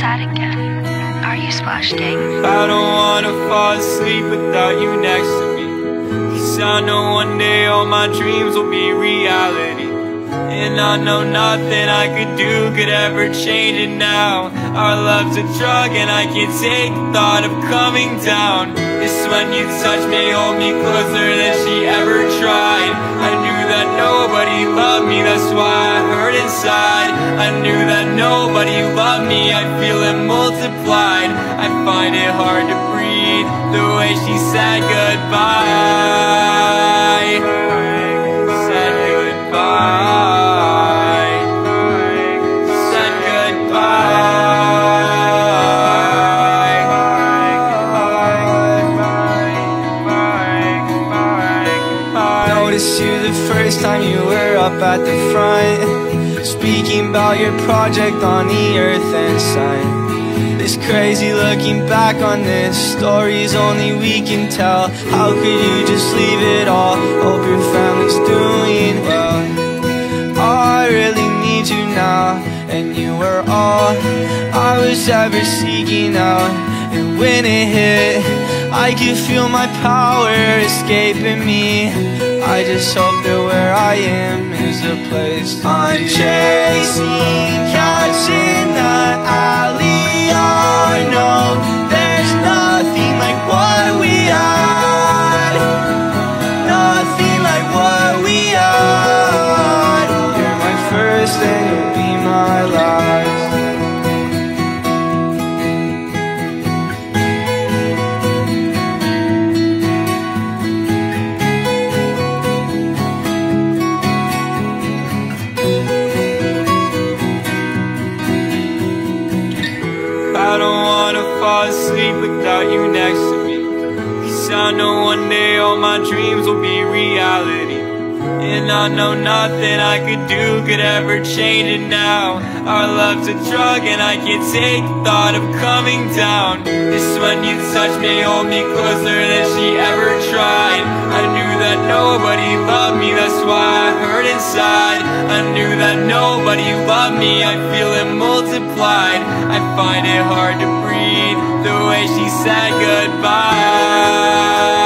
sad again. Are you splash gang? Eh? I don't wanna fall asleep without you next to me. Cause I know one day all my dreams will be reality. And I know nothing I could do could ever change it now. Our love's a drug and I can't take the thought of coming down. It's when you touch me, hold me closer than she ever tried. I knew that nobody loved me, that's why I hurt inside. I knew that nobody loved me, I feel it multiplied. I find it hard to breathe, the way she said goodbye. Said goodbye. Said goodbye. Noticed you the first time you were up at the front Speaking about your project on the earth and sun It's crazy looking back on this Stories only we can tell. How could you just leave it all? Hope your family's doing well. I really need you now And you were all I was ever seeking out. And when it hit I could feel my power escaping me I just hope that where I am is a place I'm chasing cats in the alley I know there's nothing like what we had Nothing like what we had You're my first you next to me. Cause I know one day all my dreams will be reality. And I know nothing I could do could ever change it now. Our love's a drug and I can't take the thought of coming down. It's when you touch me, hold me closer than she ever tried. I knew that nobody loved I knew that nobody loved me, I feel it multiplied. I find it hard to breathe, the way she said goodbye